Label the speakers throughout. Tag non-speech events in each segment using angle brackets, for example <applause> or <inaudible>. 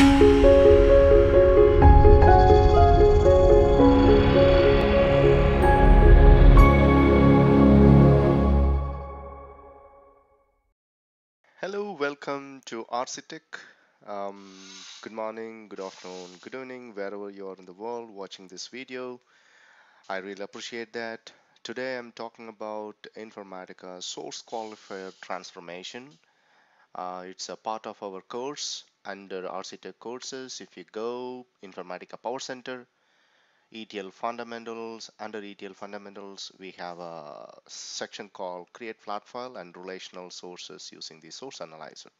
Speaker 1: Hello, welcome to RCTech. Um, good morning, good afternoon, good evening, wherever you are in the world watching this video. I really appreciate that. Today I'm talking about Informatica Source Qualifier Transformation. Uh, it's a part of our course under RCTech courses. If you go Informatica PowerCenter, ETL fundamentals. Under ETL fundamentals, we have a section called create flat file and relational sources using the source analyzer.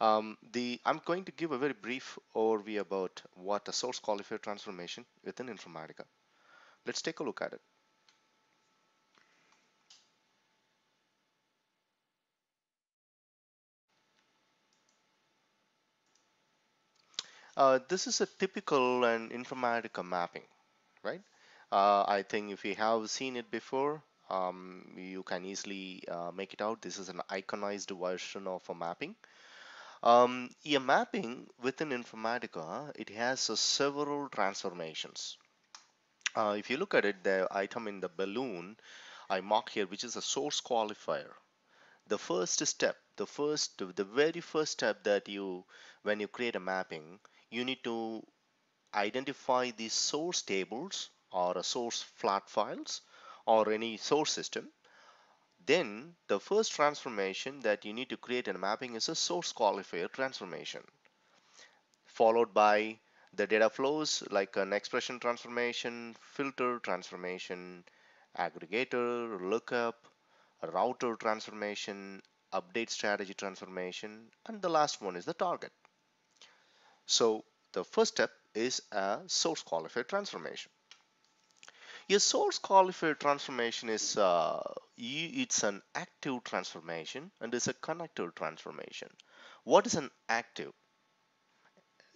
Speaker 1: Um, the I'm going to give a very brief overview about what a source qualifier transformation within Informatica. Let's take a look at it. Uh, this is a typical and Informatica mapping, right? Uh, I think if you have seen it before, um, you can easily uh, make it out. This is an iconized version of a mapping. Um, a mapping within Informatica, it has uh, several transformations. Uh, if you look at it, the item in the balloon, I mark here, which is a source qualifier. The first step, the first, the very first step that you, when you create a mapping, you need to identify the source tables or a source flat files or any source system. Then the first transformation that you need to create in a mapping is a source qualifier transformation followed by the data flows like an expression transformation, filter transformation, aggregator, lookup, router transformation, update strategy transformation, and the last one is the target. So the first step is a source qualifier transformation. A source qualifier transformation is uh, it's an active transformation and is a connector transformation. What is an active?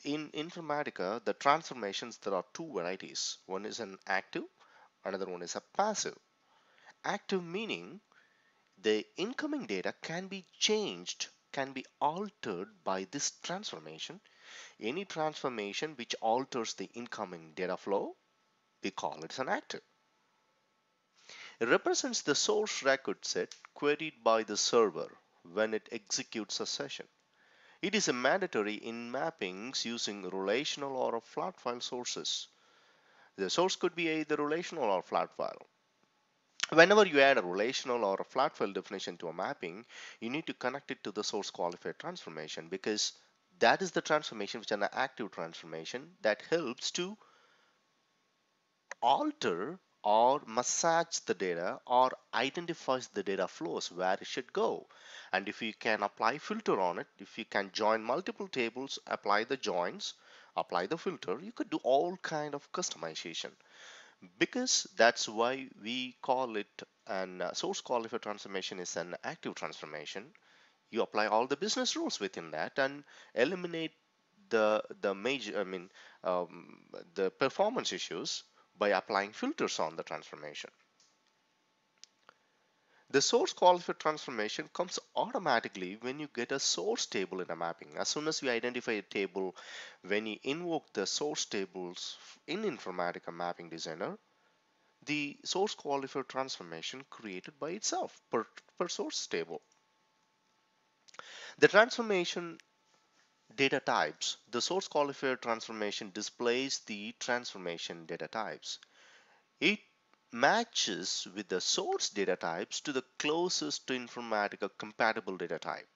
Speaker 1: In Informatica, the transformations there are two varieties. One is an active, another one is a passive. Active meaning the incoming data can be changed, can be altered by this transformation any transformation which alters the incoming data flow, we call it an active. It represents the source record set queried by the server when it executes a session. It is a mandatory in mappings using relational or flat file sources. The source could be either relational or flat file. Whenever you add a relational or a flat file definition to a mapping, you need to connect it to the source qualifier transformation because that is the transformation which is an active transformation that helps to alter or massage the data or identifies the data flows where it should go. And if you can apply filter on it if you can join multiple tables apply the joins apply the filter you could do all kind of customization. Because that's why we call it an uh, source qualifier transformation is an active transformation you apply all the business rules within that and eliminate the the major I mean um, the performance issues by applying filters on the transformation. The source qualifier transformation comes automatically when you get a source table in a mapping. As soon as you identify a table, when you invoke the source tables in Informatica Mapping Designer, the source qualifier transformation created by itself per, per source table. The transformation data types. The source qualifier transformation displays the transformation data types. It matches with the source data types to the closest to Informatica compatible data type.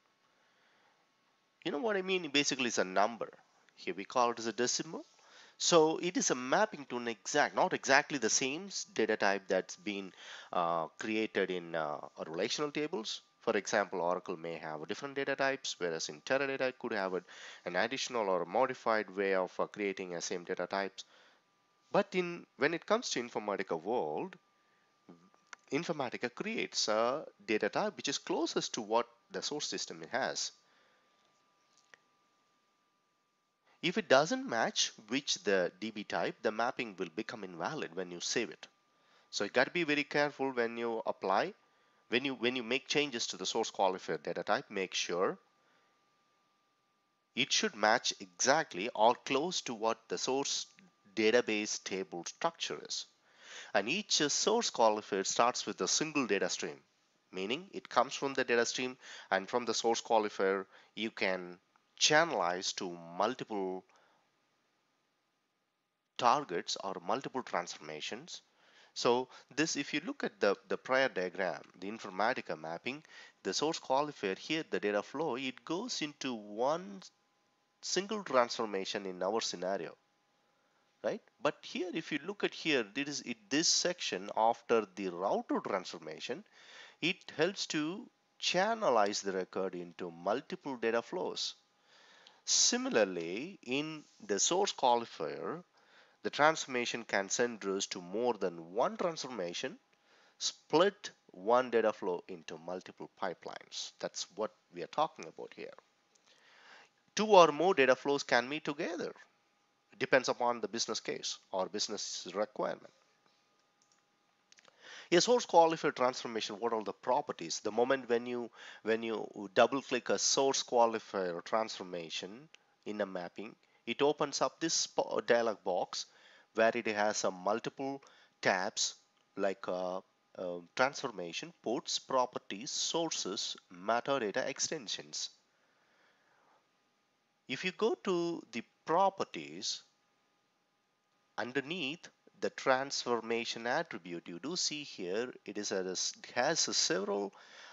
Speaker 1: You know what I mean? Basically, it's a number. Here we call it as a decimal. So it is a mapping to an exact, not exactly the same data type that's been uh, created in uh, relational tables, for example, Oracle may have different data types, whereas in Teradata it could have a, an additional or modified way of uh, creating a same data types. But in when it comes to Informatica world, Informatica creates a data type which is closest to what the source system has. If it doesn't match which the DB type, the mapping will become invalid when you save it. So you got to be very careful when you apply when you when you make changes to the source qualifier data type make sure it should match exactly or close to what the source database table structure is. And each source qualifier starts with a single data stream, meaning it comes from the data stream and from the source qualifier you can channelize to multiple targets or multiple transformations. So this, if you look at the, the prior diagram, the Informatica mapping, the source qualifier here, the data flow, it goes into one single transformation in our scenario right? But here if you look at here this is it, this section after the router transformation it helps to channelize the record into multiple data flows. Similarly in the source qualifier the transformation can send rows to more than one transformation split one data flow into multiple pipelines that's what we are talking about here two or more data flows can meet together. It depends upon the business case or business requirement. A source qualifier transformation, what are the properties? The moment when you when you double click a source qualifier transformation in a mapping, it opens up this dialog box where it has some multiple tabs like uh, uh, transformation, ports, properties, sources, metadata extensions. If you go to the properties, underneath the transformation attribute, you do see here it is a, has a several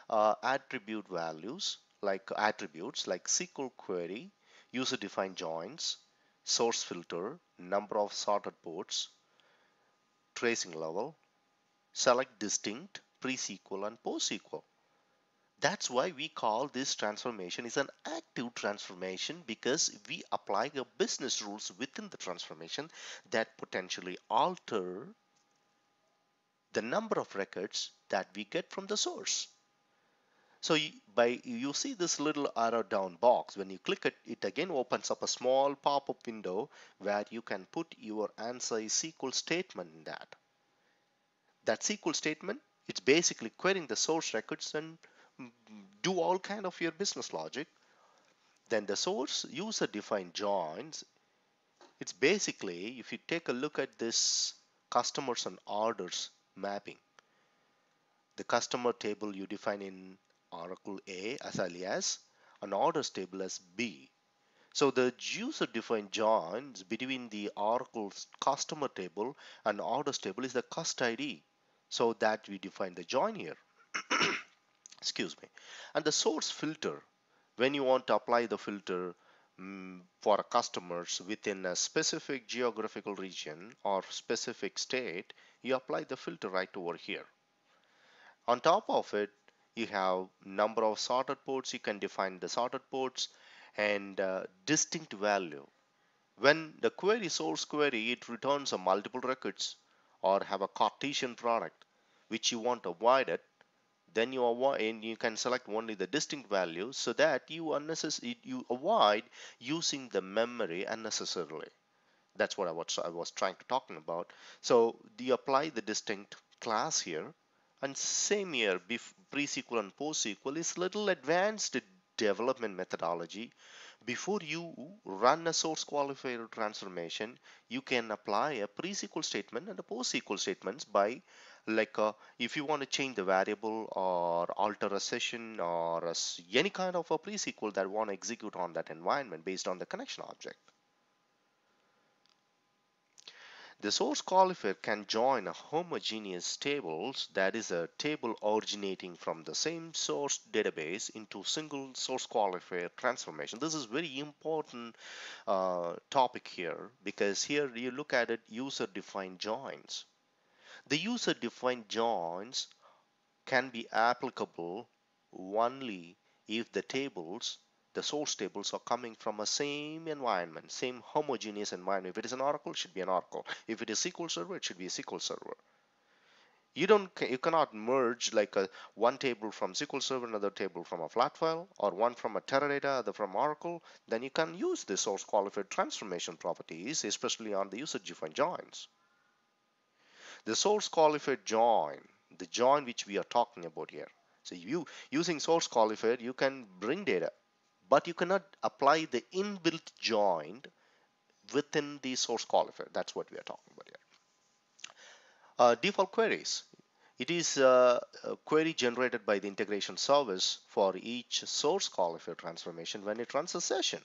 Speaker 1: uh, attribute values like attributes like SQL query, user defined joins, source filter, number of sorted ports, tracing level, select distinct, pre-SQL and post-SQL. That's why we call this transformation is an active transformation because we apply the business rules within the transformation that potentially alter the number of records that we get from the source. So you, by you see this little arrow down box when you click it it again opens up a small pop-up window where you can put your answer is SQL statement in that. That SQL statement it's basically querying the source records and do all kind of your business logic then the source user defined joins it's basically if you take a look at this customers and orders mapping the customer table you define in Oracle A as alias an orders table as B. So the user defined joins between the Oracle's customer table and orders table is the cust ID so that we define the join here. <coughs> Excuse me. And the source filter when you want to apply the filter um, for customers within a specific geographical region or specific state you apply the filter right over here. On top of it you have number of sorted ports you can define the sorted ports and uh, distinct value. When the query source query it returns a multiple records or have a Cartesian product which you want to avoid it then you avoid and you can select only the distinct values so that you unnecessary you avoid using the memory unnecessarily. That's what I was, I was trying to talking about. So you apply the distinct clause here? And same here pre-SQL and post-SQL is little advanced development methodology before you run a source qualifier transformation you can apply a pre-SQL statement and a post-SQL statements by like uh, if you want to change the variable or alter a session or a, any kind of a pre-SQL that want to execute on that environment based on the connection object. The source qualifier can join a homogeneous tables that is a table originating from the same source database into single source qualifier transformation. This is very important uh, topic here because here you look at it user defined joins. The user-defined joins can be applicable only if the tables, the source tables are coming from a same environment, same homogeneous environment. If it is an Oracle, it should be an Oracle. If it is SQL Server, it should be a SQL Server. You don't, you cannot merge like a one table from SQL Server, another table from a flat file, or one from a Teradata, other from Oracle. Then you can use the source qualifier transformation properties, especially on the user-defined joins. The source qualifier join, the join which we are talking about here. So you using source qualifier, you can bring data, but you cannot apply the inbuilt join within the source qualifier. That's what we are talking about here. Uh, default queries. It is uh, a query generated by the integration service for each source qualifier transformation when it runs a session.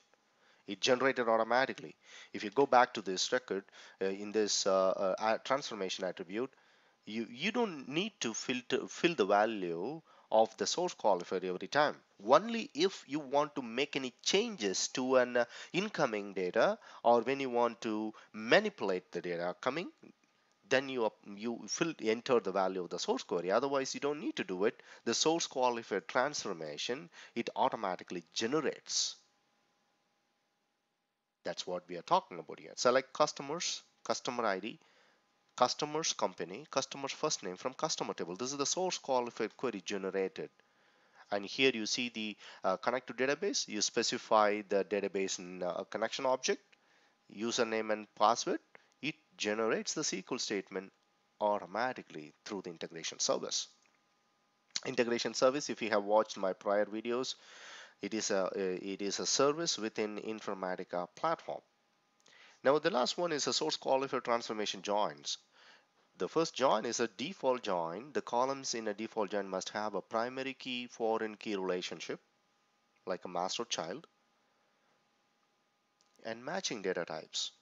Speaker 1: It generated automatically. If you go back to this record uh, in this uh, uh, transformation attribute, you, you don't need to filter, fill the value of the source qualifier every time. Only if you want to make any changes to an uh, incoming data or when you want to manipulate the data coming, then you you fill enter the value of the source query. Otherwise, you don't need to do it. The source qualifier transformation it automatically generates. That's what we are talking about here. Select customers, customer ID, customer's company, customer's first name from customer table. This is the source qualified query generated. And here you see the uh, connect to database. You specify the database in a connection object, username and password. It generates the SQL statement automatically through the integration service. Integration service, if you have watched my prior videos, it is a it is a service within Informatica platform. Now the last one is a source qualifier transformation joins. The first join is a default join. The columns in a default join must have a primary key foreign key relationship like a master child and matching data types.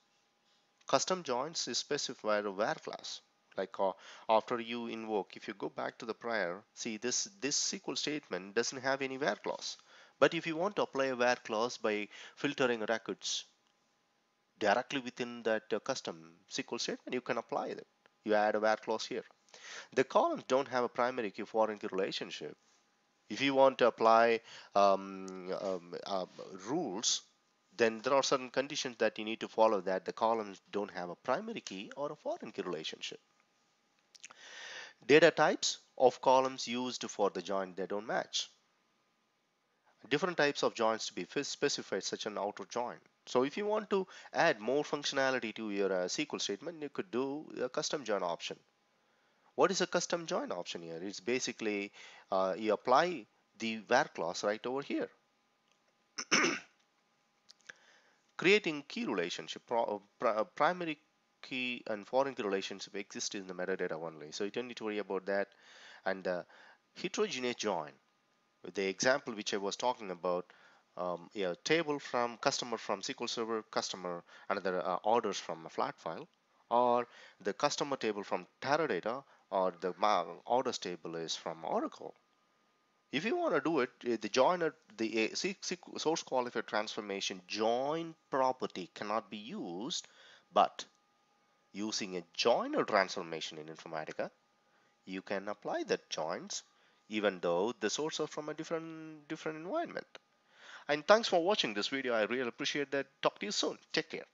Speaker 1: Custom joins is specified a where clause like uh, after you invoke if you go back to the prior see this this SQL statement doesn't have any where clause but if you want to apply a where clause by filtering records directly within that uh, custom SQL statement you can apply it you add a where clause here. The columns don't have a primary key foreign key relationship. If you want to apply um, um, uh, rules, then there are certain conditions that you need to follow that the columns don't have a primary key or a foreign key relationship. Data types of columns used for the join, they don't match. Different types of joins to be specified such an outer join. So if you want to add more functionality to your uh, SQL statement, you could do a custom join option. What is a custom join option here? It's basically uh, you apply the var clause right over here. <coughs> Creating key relationship, primary key and foreign key relationship exist in the metadata only. So you don't need to worry about that. And uh, heterogeneous join, the example which I was talking about, um, a table from customer from SQL Server, customer another uh, orders from a flat file, or the customer table from Teradata, or the orders table is from Oracle. If you want to do it, uh, the joiner, the uh, source qualifier transformation join property cannot be used, but using a joiner transformation in Informatica, you can apply that joins even though the source are from a different different environment. And thanks for watching this video. I really appreciate that. Talk to you soon. Take care.